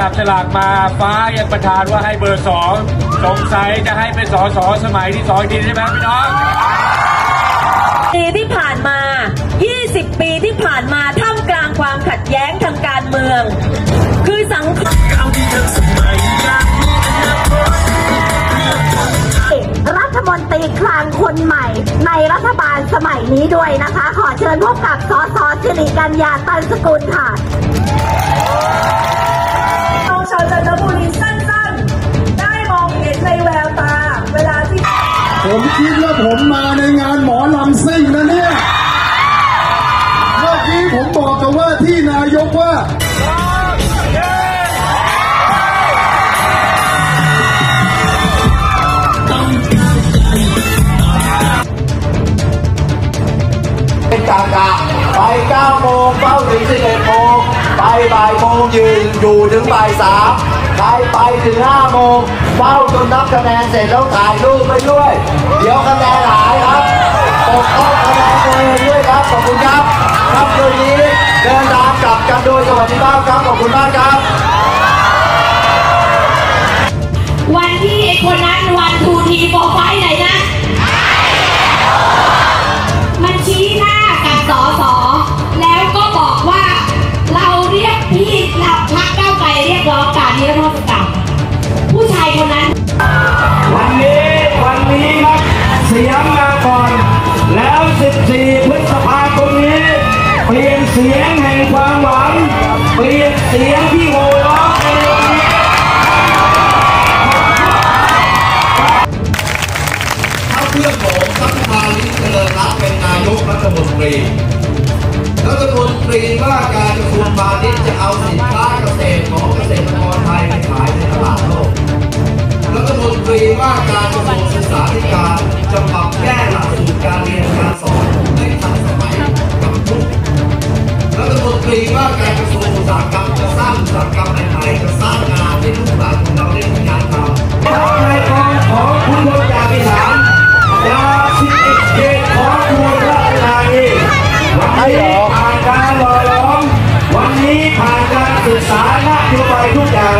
จับฉลากมาฟ้ายังประทานว่าให้เบอร์สองสงสัยจะให้เป็นสอสอสมัยที่สองอีกทีใช่ไหมพี่น้องปีที่ผ่านมา 20 ปีที่ผ่านมาท่ามกลางความขัดแย้งทางการเมือง คือสังคมรัฐมนตรีคลังคนใหม่ ในรัฐบาลสมัยนี้ด้วยนะคะ ขอเชิญพบกับสสสิริกัญญาตันสกุลค่ะ ผมคิดว่าผมมาในงานหมอลำซิ่งนะเนี่ย เมื่อกี้ผมบอกกับว่าที่นายกว่าเป็นกากะไป9โมงเฝ้าถึง11โมงไปบ่ายโมงยืนอยู่ถึงบ่ายสามใครไปถึง5โมงเฝ้าจนนับคะแนนเสร็จแล้วถ่ายรูปไปด้วย เดี๋ยวคะแนนหายครับปกป้องคะแนนตัวเองด้วยครับขอบคุณครับครับคืนนี้เดินทางกลับกันโดยสวัสดิภาพครับขอบคุณมากครับ วันที่ไอ้คนนั้นวันทูทีโปรไฟล์ไหนนะ มันชี้หน้ากับสอสอแล้วก็บอกว่าเราเรียกพี่หลับพักเก้าวไกลเรียกร้องการนิรโทษกรรม สียงมาก่อน แล้ว 14 พฤษภาคมนี้ เปลี่ยนเสียงแห่งความหวัง เปลี่ยนเสียงที่โหร้องในวันนี้ถ้าเพื่อนผมสัมาลิเจริญรัตเป็นนายกรัฐมนตรีรัฐมนตรีว่าการกระทรวงพาณิชย์จะเอาสินค้าเกษตรของเกษตรกร ผ่านการศึกษาหน้าที่ไปทุกอย่าง